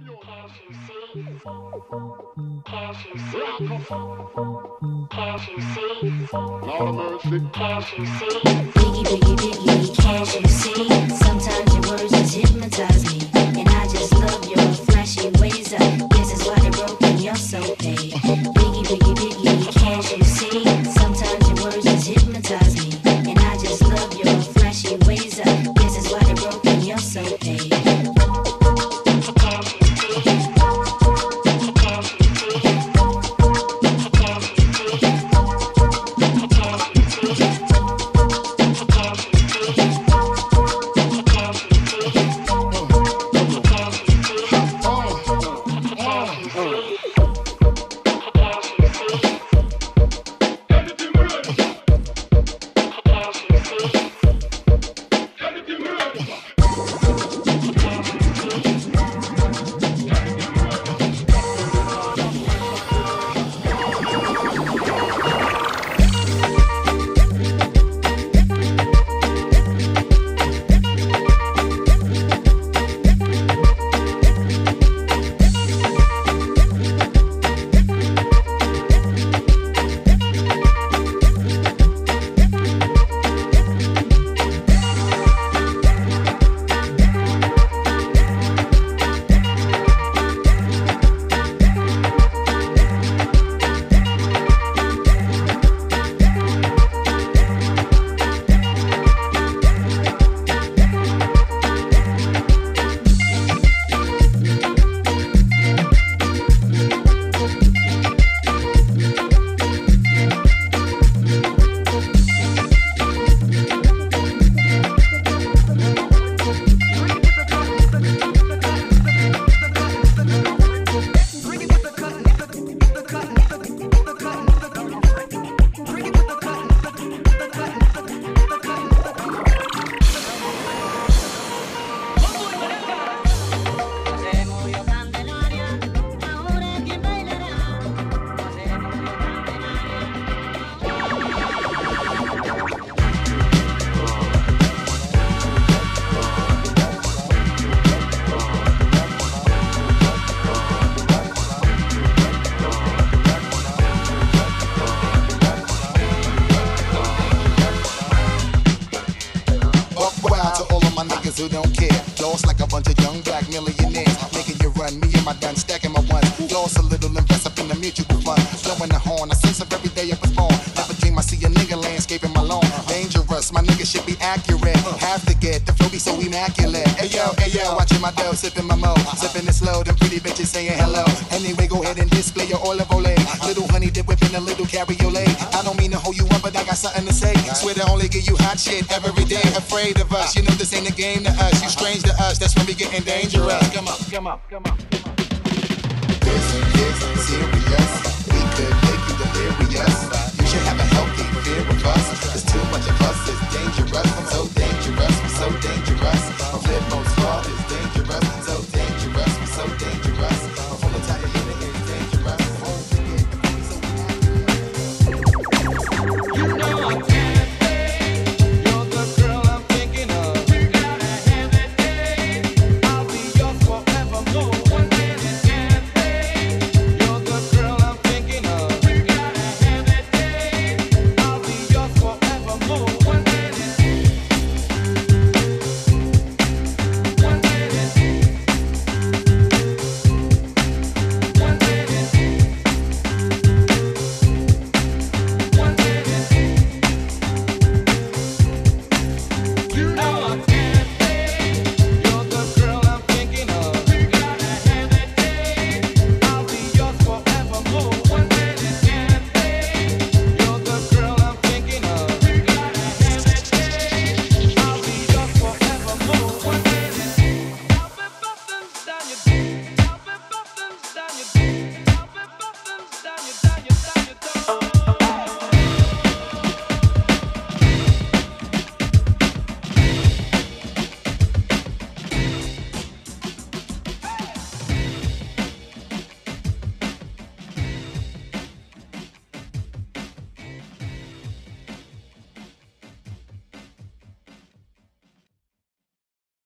Biggie, biggie, biggie, can't you see? Can't you see? Never move Can't you see? Biggie biggie biggie, can't you see? Sometimes your words just hypnotize me. And I just love your flashy ways. I guess it's why who don't care. Lost like a bunch of young black millionaires. Making you run, me and my done stacking my ones. Lost a little, invest up in the mutual fund. Blowing the horn, I sense of every day I was born. Never dream I see a nigga landscaping my lawn. Dangerous, my nigga should be accurate. Have to get the flow be so immaculate. Hey yo, hey yo, watching my dough, sipping my mo. Sipping it slow, them pretty bitches saying hello. Anyway, go ahead and display your olive ole. Little honey dip whipping a little cabriolet. I don't mean to hold you up, but I got something to say. To only give you hot shit every day. Afraid of us, you know this ain't a game to us. You strange to us, that's when we getting dangerous. Come on, come on, come on. This is serious. We could make you delirious. You should have a healthy fear of us. There's too much of us, it's dangerous. So dangerous, so dangerous.